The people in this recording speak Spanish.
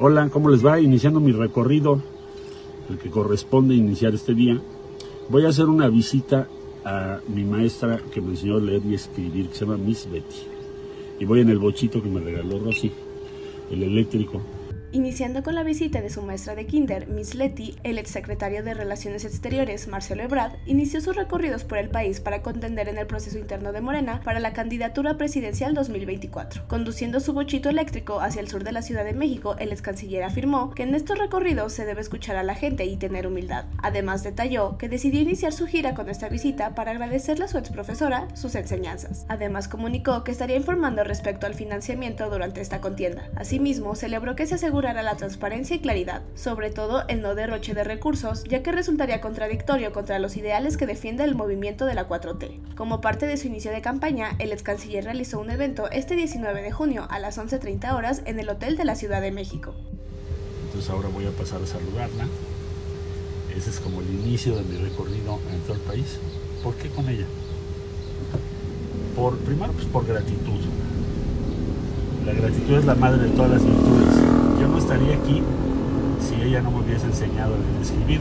Hola, ¿cómo les va? Iniciando mi recorrido, el que corresponde iniciar este día. Voy a hacer una visita a mi maestra que me enseñó a leer y escribir, que se llama Miss Betty. Y voy en el bochito que me regaló Rosy, el eléctrico. Iniciando con la visita de su maestra de kinder, Miss Letty, el exsecretario de Relaciones Exteriores, Marcelo Ebrard, inició sus recorridos por el país para contender en el proceso interno de Morena para la candidatura presidencial 2024. Conduciendo su bochito eléctrico hacia el sur de la Ciudad de México, el ex canciller afirmó que en estos recorridos se debe escuchar a la gente y tener humildad. Además, detalló que decidió iniciar su gira con esta visita para agradecerle a su ex profesora sus enseñanzas. Además, comunicó que estaría informando respecto al financiamiento durante esta contienda. Asimismo, celebró que se aseguró a la transparencia y claridad, sobre todo el no derroche de recursos, ya que resultaría contradictorio contra los ideales que defiende el movimiento de la 4T. Como parte de su inicio de campaña, el ex canciller realizó un evento este 19 de junio a las 11.30 horas en el Hotel de la Ciudad de México. Entonces ahora voy a pasar a saludarla. Ese es como el inicio de mi recorrido en todo el país. ¿Por qué con ella? Por, primero, pues por gratitud. La gratitud es la madre de todas las virtudes no estaría aquí si ella no me hubiese enseñado a escribir.